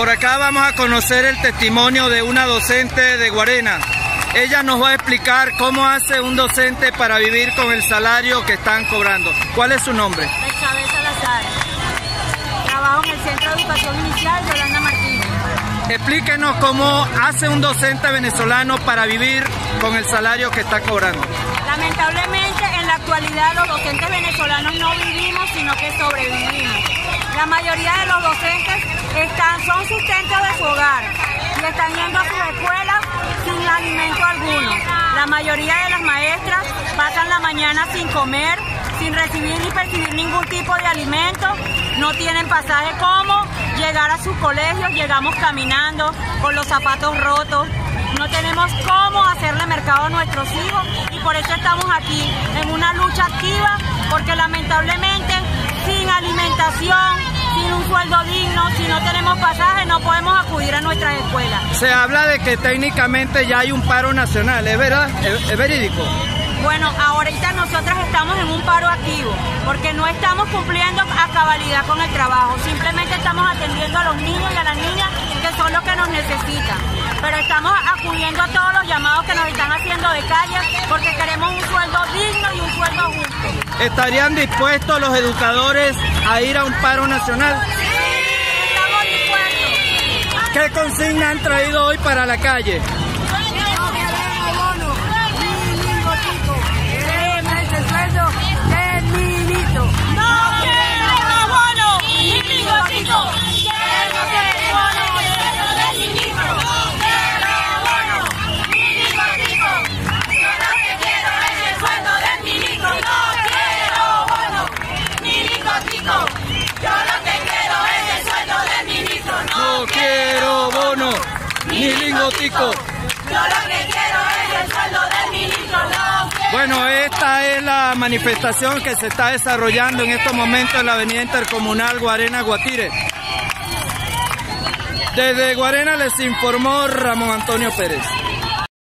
Por acá vamos a conocer el testimonio de una docente de Guarena. Ella nos va a explicar cómo hace un docente para vivir con el salario que están cobrando. ¿Cuál es su nombre? Isabel Salazar. Trabajo en el Centro de Educación Inicial Yolanda Martínez. Explíquenos cómo hace un docente venezolano para vivir con el salario que está cobrando. Lamentablemente en la actualidad los docentes venezolanos no vivimos, sino que sobrevivimos. La mayoría de los docentes están, son sustentos de su hogar y están yendo a sus escuelas sin alimento alguno. La mayoría de las maestras pasan la mañana sin comer, sin recibir ni percibir ningún tipo de alimento, no tienen pasaje como llegar a sus colegios, llegamos caminando con los zapatos rotos, no tenemos cómo hacerle mercado a nuestros hijos y por eso estamos aquí en una lucha activa porque lamentablemente alimentación, sin un sueldo digno, si no tenemos pasaje, no podemos acudir a nuestras escuelas. Se habla de que técnicamente ya hay un paro nacional, ¿es verdad? ¿Es, verídico? Bueno, ahorita nosotros estamos en un paro activo, porque no estamos cumpliendo a cabalidad con el trabajo, simplemente estamos atendiendo a los niños y a las niñas que son los que nos necesitan. Pero estamos acudiendo a todos los llamados que nos están haciendo de calle porque queremos un sueldo digno y un sueldo justo. ¿Estarían dispuestos los educadores a ir a un paro nacional? Sí. ¿Qué consigna han traído hoy para la calle? Ni lingotico. Yo lo que quiero es el sueldo del ministro, no Bueno, esta es la manifestación que se está desarrollando en estos momentos en la avenida intercomunal Guarena-Guatire. Desde Guarena les informó Ramón Antonio Pérez.